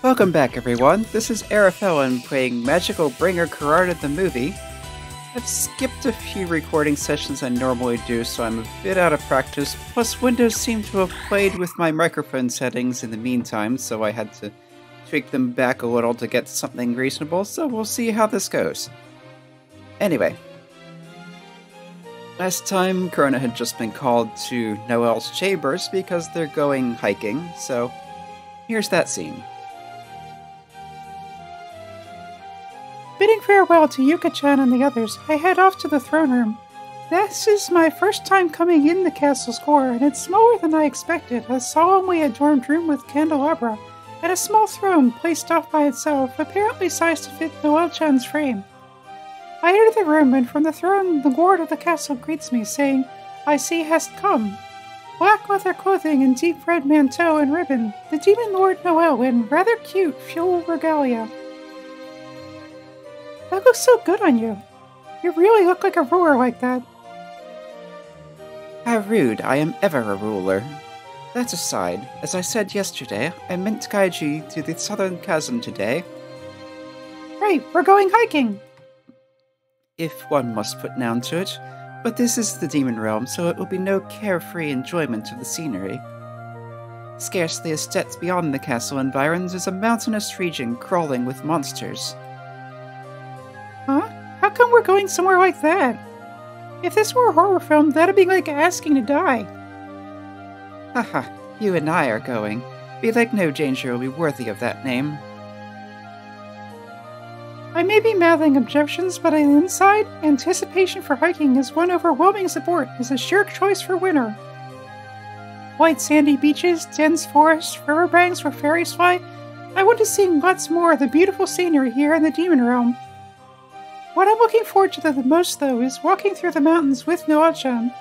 Welcome back, everyone. This is Erifellen playing Magical Bringer Korona the movie. I've skipped a few recording sessions I normally do, so I'm a bit out of practice. Plus, Windows seemed to have played with my microphone settings in the meantime, so I had to tweak them back a little to get something reasonable, so we'll see how this goes. Anyway, last time Korona had just been called to Noel's chambers because they're going hiking, so here's that scene. Farewell to Yuka-chan and the others, I head off to the throne room. This is my first time coming in the castle's core, and it's smaller than I expected. A solemnly adorned room with candelabra, and a small throne placed off by itself, apparently sized to fit Noel-chan's frame. I enter the room, and from the throne, the ward of the castle greets me, saying, I see hast come. Black leather clothing and deep red manteau and ribbon, the demon lord Noel in rather cute fuel regalia. That looks so good on you. You really look like a ruler like that. How rude, I am ever a ruler. That aside, as I said yesterday, I meant to guide you to the southern chasm today. Right, we're going hiking. If one must put noun to it, but this is the demon realm, so it will be no carefree enjoyment of the scenery. Scarcely a step beyond the castle environs is a mountainous region crawling with monsters. Huh? How come we're going somewhere like that? If this were a horror film, that'd be like asking to die. Haha, you and I are going. Be like no danger will be worthy of that name. I may be mouthing objections, but on the inside, anticipation for hiking is one overwhelming support is a sure choice for winter. White sandy beaches, dense forests, riverbanks where fairies fly. I want to see lots more of the beautiful scenery here in the Demon Realm. What I'm looking forward to the most, though, is walking through the mountains with Noel-chan.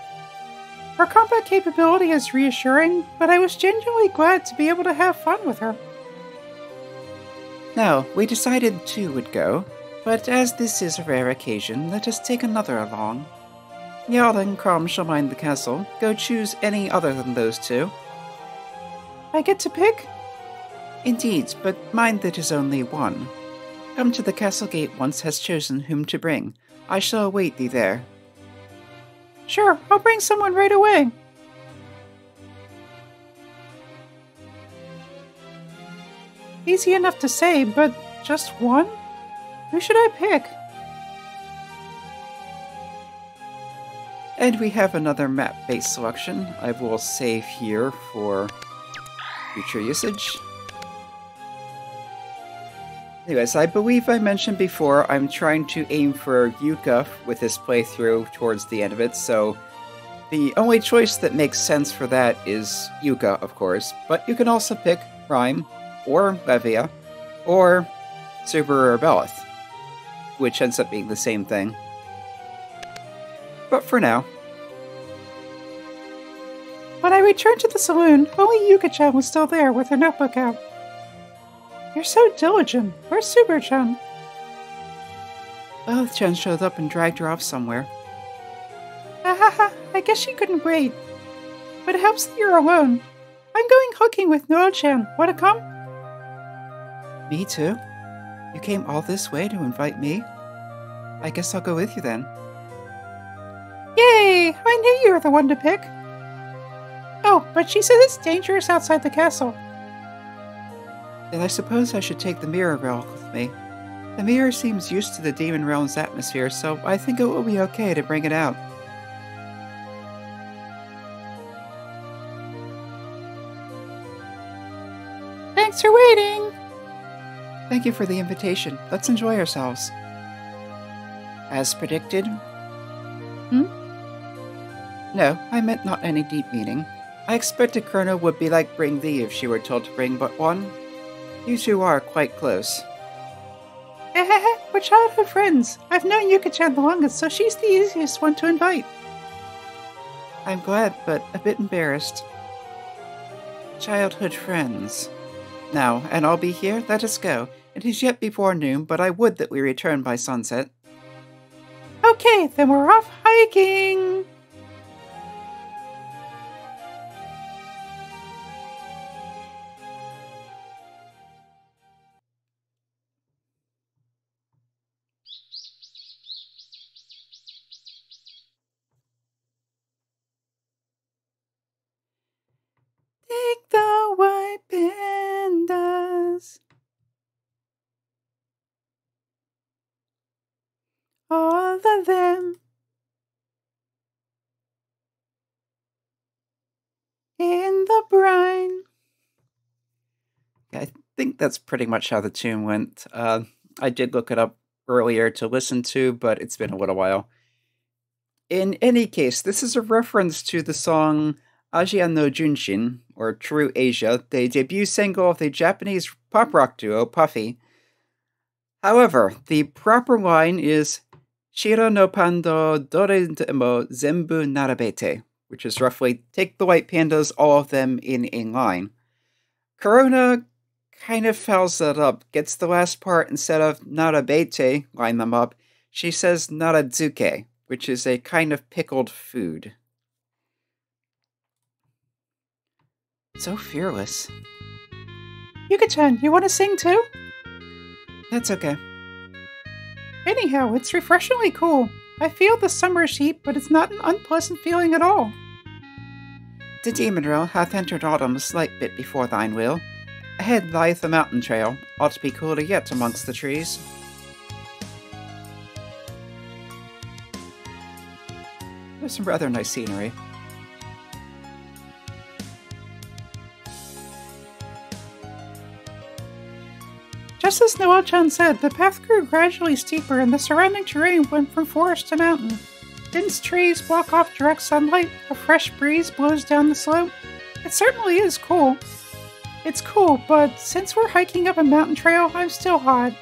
Her combat capability is reassuring, but I was genuinely glad to be able to have fun with her. Now, we decided two would go, but as this is a rare occasion, let us take another along. Jarl and Crom shall mind the castle. Go choose any other than those two. I get to pick? Indeed, but mind that is only one. Come to the castle gate once has chosen whom to bring. I shall await thee there. Sure, I'll bring someone right away. Easy enough to say, but just one? Who should I pick? And we have another map-based selection. I will save here for future usage. Anyways, I believe I mentioned before I'm trying to aim for Yuka with this playthrough towards the end of it, so the only choice that makes sense for that is Yuka, of course, but you can also pick Raim, or Levia, or Subaru or which ends up being the same thing. But for now. When I returned to the saloon, only Yuka-chan was still there with her notebook out. You're so diligent. Where's Subaru-chan? Belith Chan showed up and dragged her off somewhere. Ahaha, I guess she couldn't wait. But it helps that you're alone. I'm going hiking with Noel-chan. Wanna come? Me too? You came all this way to invite me? I guess I'll go with you then. Yay! I knew you were the one to pick. Oh, but she says it's dangerous outside the castle. Then I suppose I should take the mirror relic with me. The mirror seems used to the demon realm's atmosphere, so I think it will be okay to bring it out. Thanks for waiting! Thank you for the invitation. Let's enjoy ourselves. As predicted? Hmm? No, I meant not any deep meaning. I expected Korona would be like Bring Thee if she were told to bring but one. You two are quite close. We're childhood friends. I've known Yuka-chan the longest, so she's the easiest one to invite. I'm glad, but a bit embarrassed. Childhood friends. Now, and I'll be here, let us go. It is yet before noon, but I would that we return by sunset. Okay, then we're off hiking! them. In the brine. I think that's pretty much how the tune went. Uh, I did look it up earlier to listen to, but it's been a little while. In any case, this is a reference to the song Asia no Junshin, or True Asia, the debut single of the Japanese pop rock duo Puffy. However, the proper line is Shiro no pando dore demo zenbu narabete, which is roughly take the white pandas, all of them in a line. Korona kind of fouls that up, gets the last part instead of narabete, line them up, she says narazuke, which is a kind of pickled food. So fearless. Yuka-chan, you want to sing too? That's okay. Anyhow, it's refreshingly cool. I feel the summer's heat, but it's not an unpleasant feeling at all. The demon realm hath entered autumn a slight bit before thine will. Ahead lieth the mountain trail, ought to be cooler yet amongst the trees. There's some rather nice scenery. Just as Noel-chan said, the path grew gradually steeper and the surrounding terrain went from forest to mountain. Dense trees block off direct sunlight, a fresh breeze blows down the slope. It certainly is cool. It's cool, but since we're hiking up a mountain trail, I'm still hot.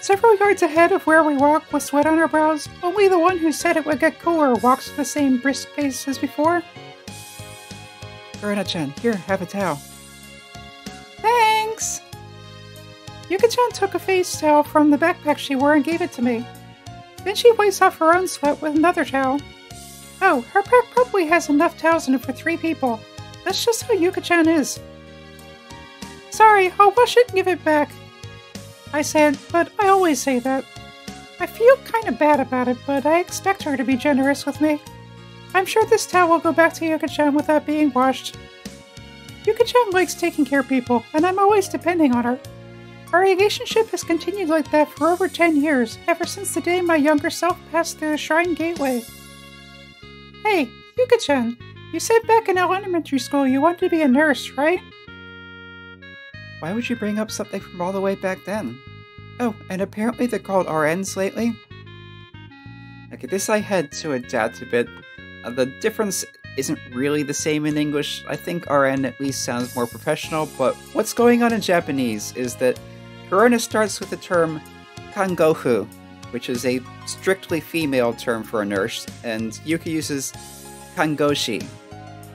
Several yards ahead of where we walk with sweat on our brows, only the one who said it would get cooler walks at the same brisk pace as before. Korona-chan, here, have a towel. Thanks! Yuka-chan took a face towel from the backpack she wore and gave it to me. Then she wipes off her own sweat with another towel. Oh, her pack probably has enough towels in it for three people. That's just how Yuka-chan is. Sorry, oh, I'll wash it and give it back. I said, but I always say that. I feel kind of bad about it, but I expect her to be generous with me. I'm sure this towel will go back to Yuka-chan without being washed. Yuka-chan likes taking care of people, and I'm always depending on her. Our relationship has continued like that for over 10 years, ever since the day my younger self passed through the Shrine Gateway. Hey, Yuka-chan, you said back in elementary school you wanted to be a nurse, right? Why would you bring up something from all the way back then? Oh, and apparently they're called RNs lately? Okay, this I had to adapt a bit. Uh, the difference isn't really the same in English. I think RN at least sounds more professional, but what's going on in Japanese is that Corona starts with the term kangofu, which is a strictly female term for a nurse, and Yuka uses kangoshi,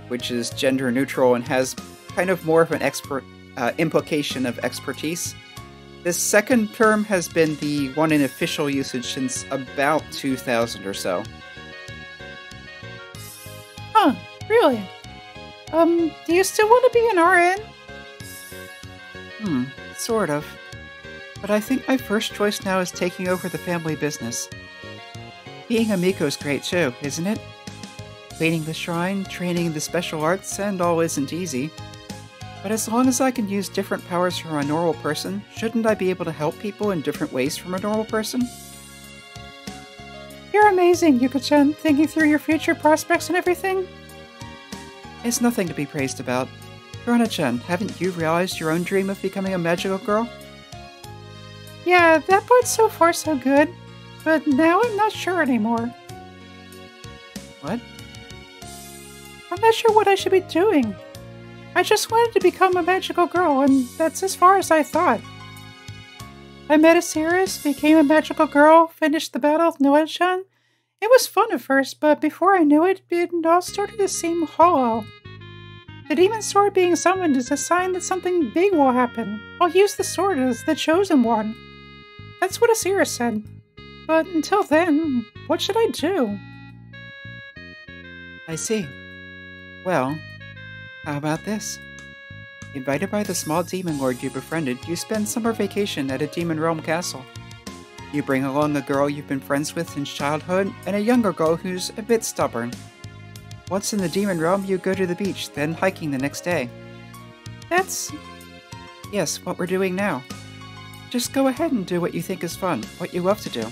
which is gender neutral and has kind of more of an expert uh, implication of expertise. This second term has been the one in official usage since about 2000 or so. Huh, really? Um, do you still want to be an RN? Hmm, sort of but I think my first choice now is taking over the family business. Being a Miko's great too, isn't it? Cleaning the shrine, training in the special arts, and all isn't easy. But as long as I can use different powers from a normal person, shouldn't I be able to help people in different ways from a normal person? You're amazing, Yuka-chan, thinking through your future prospects and everything. It's nothing to be praised about. Korona-chan, haven't you realized your own dream of becoming a magical girl? Yeah, that part's so far so good, but now I'm not sure anymore. What? I'm not sure what I should be doing. I just wanted to become a magical girl, and that's as far as I thought. I met Asiris, became a magical girl, finished the battle with Noel-chan. It was fun at first, but before I knew it, it all started to seem hollow. The demon sword being summoned is a sign that something big will happen. I'll use the sword as the chosen one. That's what Asiris said. But until then, what should I do? I see. Well, how about this? Invited by the small demon lord you befriended, you spend summer vacation at a demon realm castle. You bring along a girl you've been friends with since childhood and a younger girl who's a bit stubborn. Once in the demon realm, you go to the beach, then hiking the next day. That's. Yes, what we're doing now. Just go ahead and do what you think is fun, what you love to do.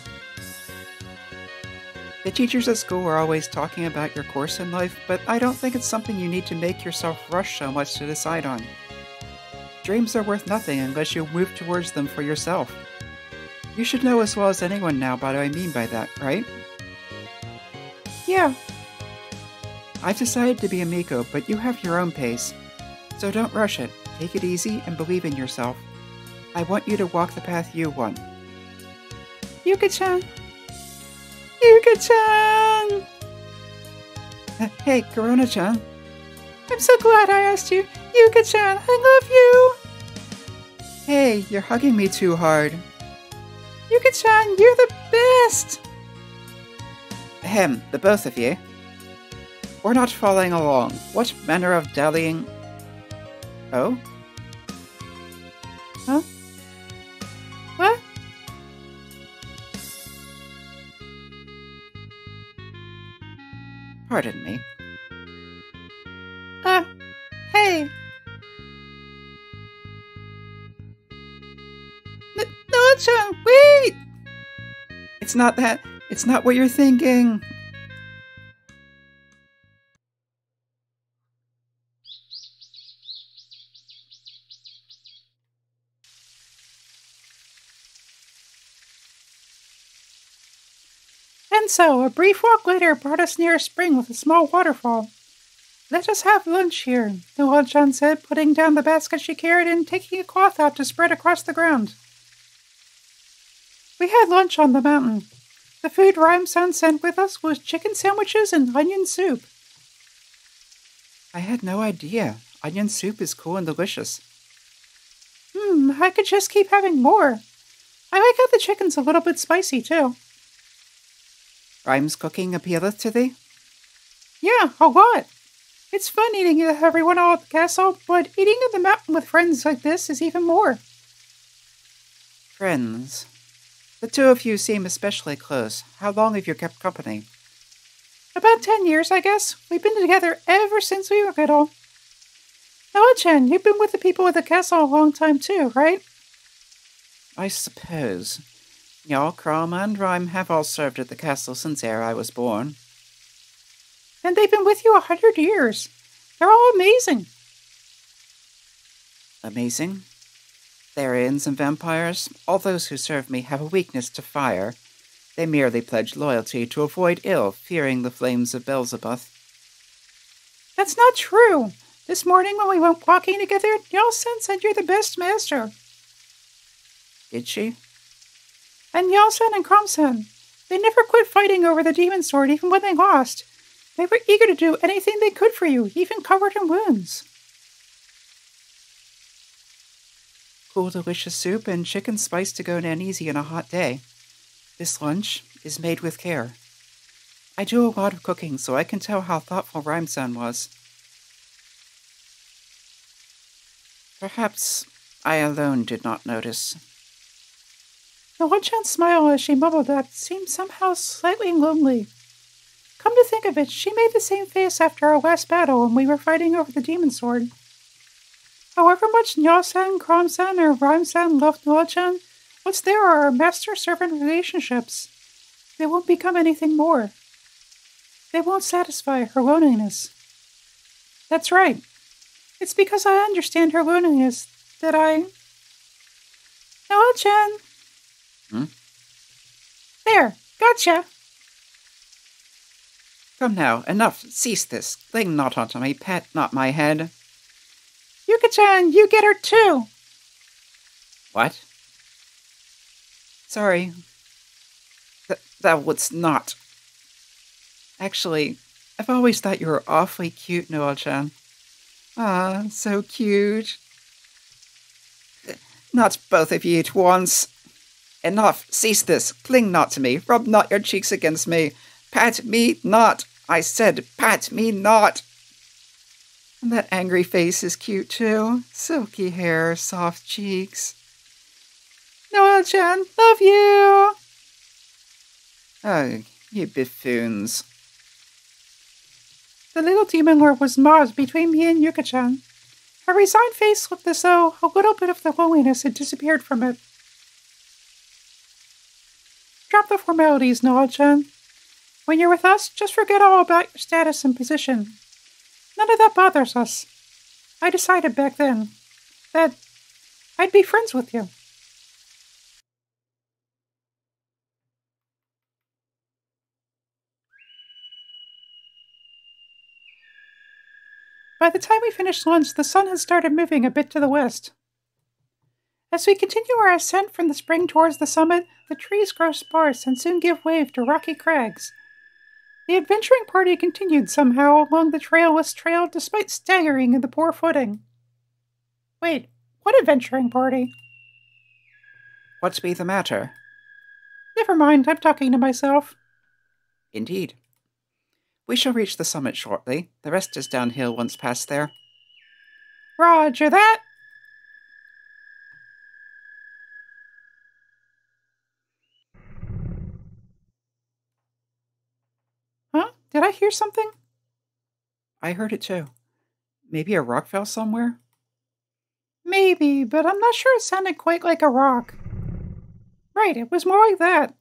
The teachers at school are always talking about your course in life, but I don't think it's something you need to make yourself rush so much to decide on. Dreams are worth nothing unless you move towards them for yourself. You should know as well as anyone now what I mean by that, right? Yeah, I've decided to be a Miko, but you have your own pace. So don't rush it. Take it easy and believe in yourself. I want you to walk the path you want. Yuka-chan. Yuka-chan! Uh, hey, Korona-chan. I'm so glad I asked you. Yuka-chan, I love you! Hey, you're hugging me too hard. Yuka-chan, you're the best! Ahem, the both of you. We're not following along. What manner of dallying... Oh? Huh? Pardon me. Uh, hey. N- No-chan, wait! It's not that. It's not what you're thinking. So, a brief walk later brought us near a spring with a small waterfall. Let us have lunch here, Noel-chan said, putting down the basket she carried and taking a cloth out to spread across the ground. We had lunch on the mountain. The food Raim-san sent with us was chicken sandwiches and onion soup. I had no idea. Onion soup is cool and delicious. Hmm, I could just keep having more. I like how the chicken's a little bit spicy, too. Raims cooking appealeth to thee? Yeah, a lot. It's fun eating with everyone all at the castle, but eating at the mountain with friends like this is even more. Friends. The two of you seem especially close. How long have you kept company? About ten years, I guess. We've been together ever since we were little. Ella-chan, you've been with the people at the castle a long time too, right? I suppose. Jarl, Crom, and Raim have all served at the castle since ere I was born. And they've been with you a hundred years. They're all amazing. Amazing. Therians and vampires, all those who serve me have a weakness to fire. They merely pledge loyalty to avoid ill, fearing the flames of Beelzebub. That's not true. This morning when we went walking together, Jarl-san said you're the best master. Did she? And Jarl-san and Crom-san, they never quit fighting over the demon sword even when they lost. They were eager to do anything they could for you, even covered in wounds. Cool, delicious soup and chicken spice to go down easy on a hot day. This lunch is made with care. I do a lot of cooking, so I can tell how thoughtful Raim-san was. Perhaps I alone did not notice. The one-chance smile as she mumbled that seemed somehow slightly lonely. Come to think of it, she made the same face after our last battle when we were fighting over the demon sword. However much Nyasan, Crom-san, or Raim-san loved Noa-chan, what's there are master-servant relationships. They won't become anything more. They won't satisfy her loneliness. That's right. It's because I understand her loneliness that I... Noa-chan! Hmm? There, gotcha! Come now, enough. Cease this. Cling not onto me, pat not my head. Yuka-chan, you get her too! What? Sorry. Th- that was not. Actually, I've always thought you were awfully cute, Noel-chan. Ah, so cute. Not both of you at once. Enough. Cease this. Cling not to me. Rub not your cheeks against me. Pat me not. I said, pat me not. And that angry face is cute too. Silky hair, soft cheeks. Noel-chan, love you! Oh, you buffoons. The little demon lord was Mars between me and Yuka-chan. Her resigned face looked as though a little bit of the loneliness had disappeared from it. Drop the formalities, Noel-chan. When you're with us, just forget all about your status and position. None of that bothers us. I decided back then that I'd be friends with you. By the time we finished lunch, the sun had started moving a bit to the west. As we continue our ascent from the spring towards the summit, the trees grow sparse and soon give way to rocky crags. The adventuring party continued somehow along the trailless trail despite staggering in the poor footing. Wait, what adventuring party? What's be the matter? Never mind, I'm talking to myself. Indeed. We shall reach the summit shortly. The rest is downhill once past there. Roger that. Huh? Did I hear something? I heard it too. Maybe a rock fell somewhere? Maybe, but I'm not sure it sounded quite like a rock. Right, it was more like that.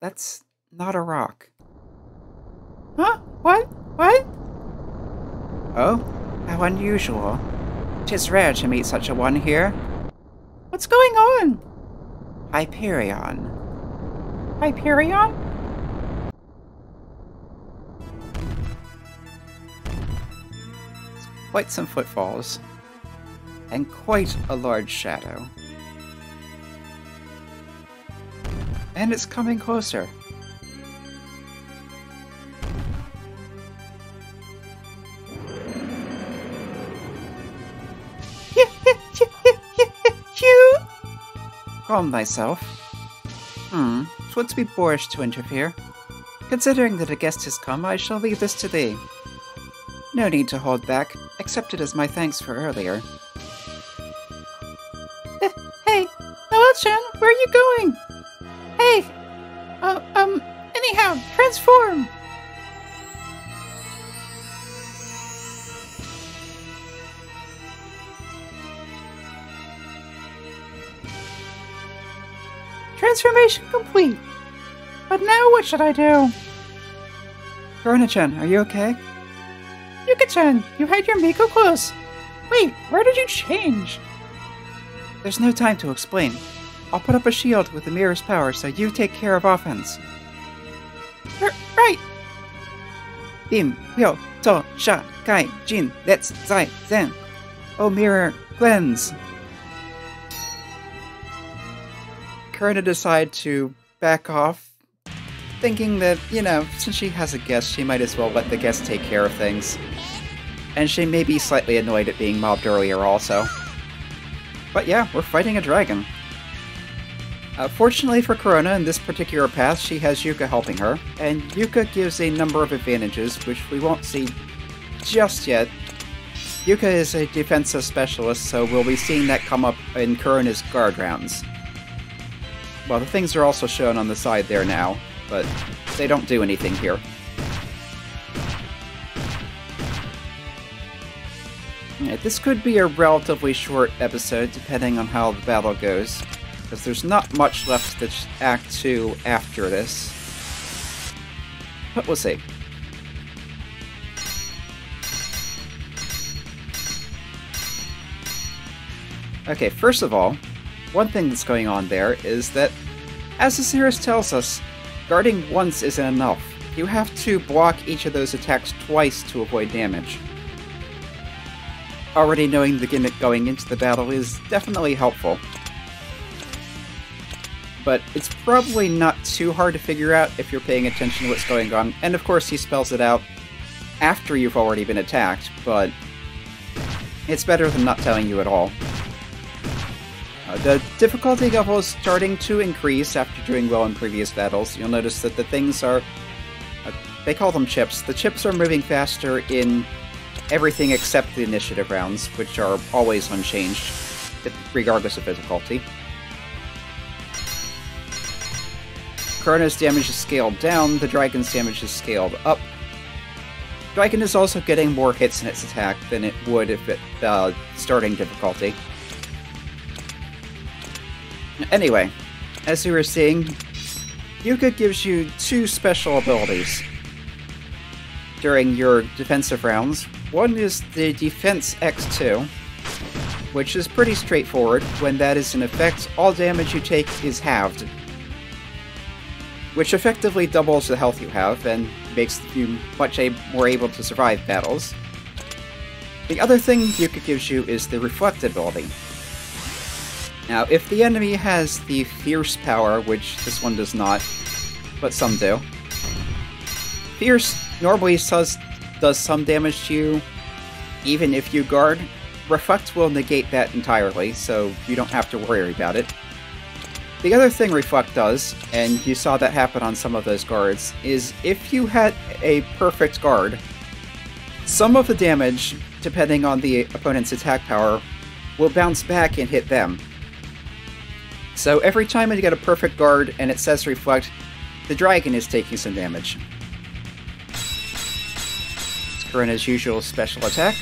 That's not a rock. Huh? What? What? Oh, how unusual. Tis rare to meet such a one here. What's going on? Hyperion. Hyperion? Quite some footfalls. And quite a large shadow. And it's coming closer. Calm thyself. Hmm, twould be boorish to interfere. Considering that a guest has come, I shall leave this to thee. No need to hold back. Accept it as my thanks for earlier. Uh, hey, Noel-chan, where are you going? Hey! Uh, um, anyhow, transform! Transformation complete. But now what should I do? Korona-chan, are you okay? Yuka-chan, you had your Miko clothes. Wait, where did you change? There's no time to explain. I'll put up a shield with the mirror's power so you take care of offense. R- right. Rin, Yo, To, Sha, Kai, Jin, Retsu, Zai, Zen. Oh, mirror, cleanse. Kurina decide to back off, thinking that, you know, since she has a guest, she might as well let the guest take care of things. And she may be slightly annoyed at being mobbed earlier also. But yeah, we're fighting a dragon. Uh, fortunately for Korona, in this particular path, she has Yuka helping her, and Yuka gives a number of advantages, which we won't see just yet. Yuka is a defensive specialist, so we'll be seeing that come up in Korona's guard rounds. Well, the things are also shown on the side there now, but they don't do anything here. This could be a relatively short episode, depending on how the battle goes, because there's not much left to Act 2 after this. But we'll see. Okay, first of all, one thing that's going on there is that, as the series tells us, guarding once isn't enough. You have to block each of those attacks twice to avoid damage already knowing the gimmick going into the battle is definitely helpful. But it's probably not too hard to figure out if you're paying attention to what's going on, and of course he spells it out after you've already been attacked, but it's better than not telling you at all. Uh, the difficulty level is starting to increase after doing well in previous battles. You'll notice that the things are... Uh, they call them chips. The chips are moving faster in everything except the initiative rounds, which are always unchanged, regardless of difficulty. Korona's damage is scaled down, the Dragon's damage is scaled up. Dragon is also getting more hits in its attack than it would if it uh, starting difficulty. Anyway, as you were seeing, Yuka gives you two special abilities during your defensive rounds. One is the Defense X2, which is pretty straightforward. When that is in effect, all damage you take is halved, which effectively doubles the health you have and makes you much more able to survive battles. The other thing Yuka gives you is the Reflect ability. Now, if the enemy has the Fierce power, which this one does not, but some do, Fierce normally does, does some damage to you, even if you guard. Reflect will negate that entirely, so you don't have to worry about it. The other thing Reflect does, and you saw that happen on some of those guards, is if you had a perfect guard, some of the damage, depending on the opponent's attack power, will bounce back and hit them. So every time you get a perfect guard and it says Reflect, the dragon is taking some damage. It's Korona's usual special attack.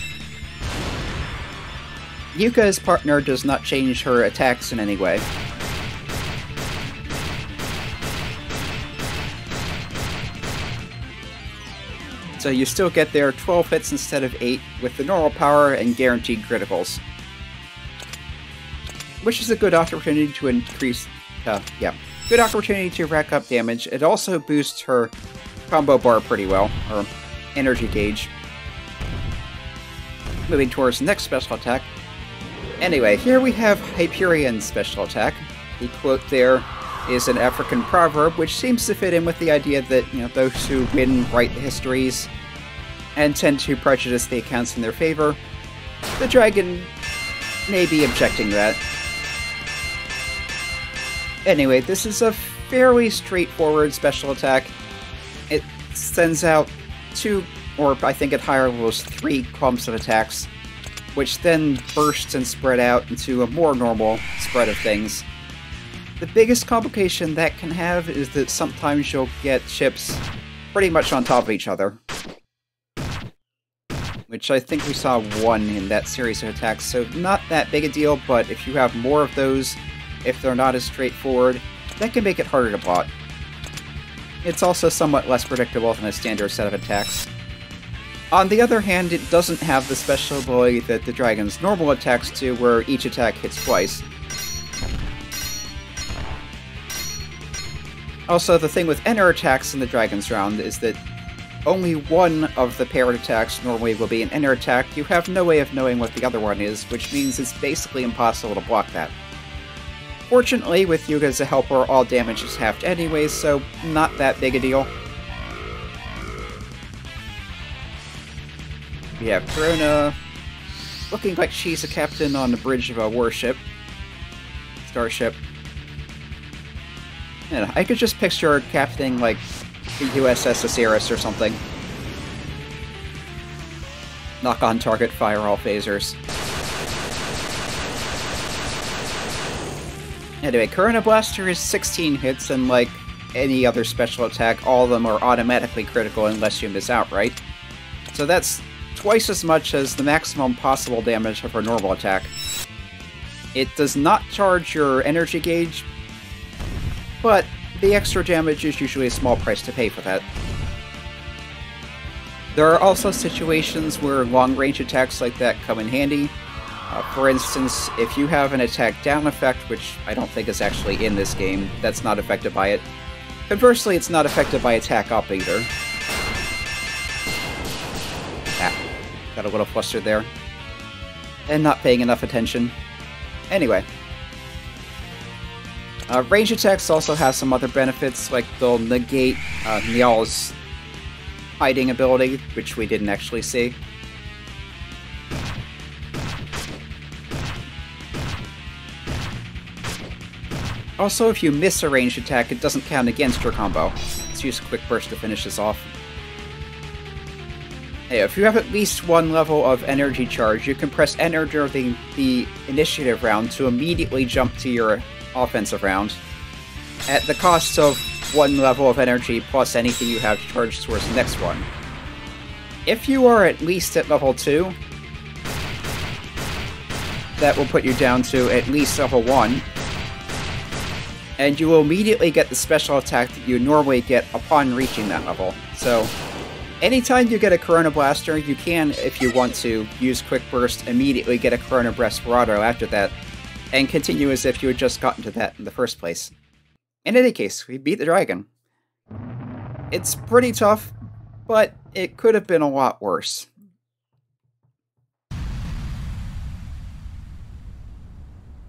Yuka's partner does not change her attacks in any way. So you still get their 12 hits instead of 8 with the normal power and guaranteed criticals which is a good opportunity to increase, uh, yeah, good opportunity to rack up damage. It also boosts her combo bar pretty well, or energy gauge. Moving towards the next special attack. Anyway, here we have Hyperion's special attack. The quote there is an African proverb, which seems to fit in with the idea that, you know, those who win write the histories and tend to prejudice the accounts in their favor. The dragon may be objecting that. Anyway, this is a fairly straightforward special attack. It sends out two, or I think at higher levels, three clumps of attacks, which then burst and spread out into a more normal spread of things. The biggest complication that can have is that sometimes you'll get chips pretty much on top of each other. Which I think we saw one in that series of attacks, so not that big a deal, but if you have more of those, if they're not as straightforward, that can make it harder to plot. It's also somewhat less predictable than a standard set of attacks. On the other hand, it doesn't have the special ability that the dragon's normal attacks do, where each attack hits twice. Also, the thing with enter attacks in the dragon's round is that only one of the paired attacks normally will be an enter attack. You have no way of knowing what the other one is, which means it's basically impossible to block that. Fortunately, with Yuka as a helper, all damage is halved anyways, so not that big a deal. We have Korona, looking like she's a captain on the bridge of a warship. Starship. Yeah, I could just picture her captaining, like, the USS Osiris or something. Knock on target, fire all phasers. Anyway, Korona Blaster is 16 hits, and like any other special attack, all of them are automatically critical unless you miss out, right? So that's twice as much as the maximum possible damage of her normal attack. It does not charge your energy gauge, but the extra damage is usually a small price to pay for that. There are also situations where long-range attacks like that come in handy, uh, for instance, if you have an attack down effect, which I don't think is actually in this game, that's not affected by it. Conversely, it's not affected by attack up either. Got a little flustered there. And not paying enough attention. Anyway. Uh, range attacks also have some other benefits, like they'll negate uh, Niall's hiding ability, which we didn't actually see. Also, if you miss a ranged attack, it doesn't count against your combo. Let's use a quick burst to finish this off. If you have at least one level of energy charge, you can press enter during the initiative round to immediately jump to your offensive round, at the cost of one level of energy plus anything you have charged towards the next one. If you are at least at level 2, that will put you down to at least level 1, and you will immediately get the special attack that you normally get upon reaching that level. So, anytime you get a Korona Blaster, you can, if you want to, use Quick Burst, immediately get a Korona Desperado after that, and continue as if you had just gotten to that in the first place. In any case, we beat the dragon. It's pretty tough, but it could have been a lot worse.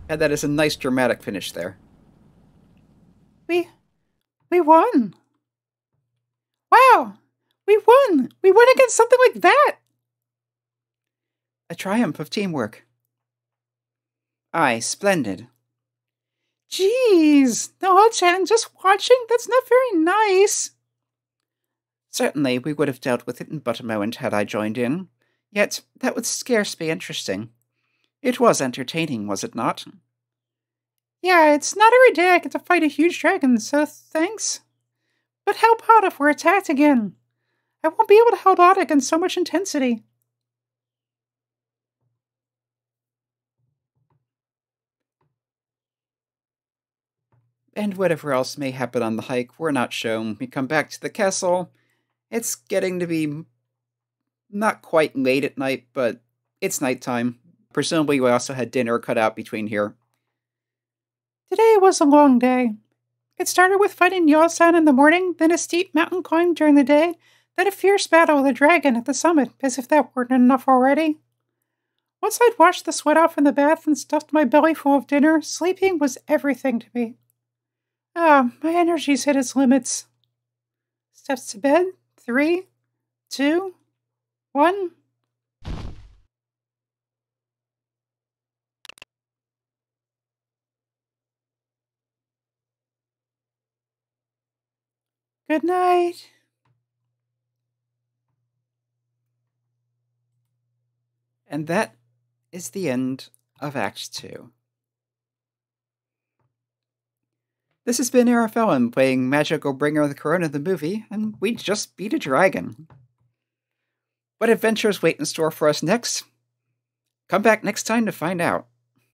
And that is a nice dramatic finish there. We we won. Wow. We won. We won against something like that. A triumph of teamwork. Aye, splendid. Jeez, no, Chan, just watching? That's not very nice. Certainly, we would have dealt with it in but a moment had I joined in. Yet, that would scarce be interesting. It was entertaining, was it not? Yeah, it's not every day I get to fight a huge dragon, so thanks. But how about if we're attacked again? I won't be able to hold out against so much intensity. And whatever else may happen on the hike, we're not shown. We come back to the castle. It's getting to be not quite late at night, but it's nighttime. Presumably, we also had dinner cut out between here. Today was a long day. It started with fighting Yaw-san in the morning, then a steep mountain climb during the day, then a fierce battle with a dragon at the summit, as if that weren't enough already. Once I'd washed the sweat off in the bath and stuffed my belly full of dinner, sleeping was everything to me. Ah, my energy's hit its limits. Steps to bed. Three, two, one. Good night. And that is the end of Act 2. This has been Erifellen playing Magical Bringer of the Korona the movie, and we just beat a dragon. What adventures wait in store for us next? Come back next time to find out.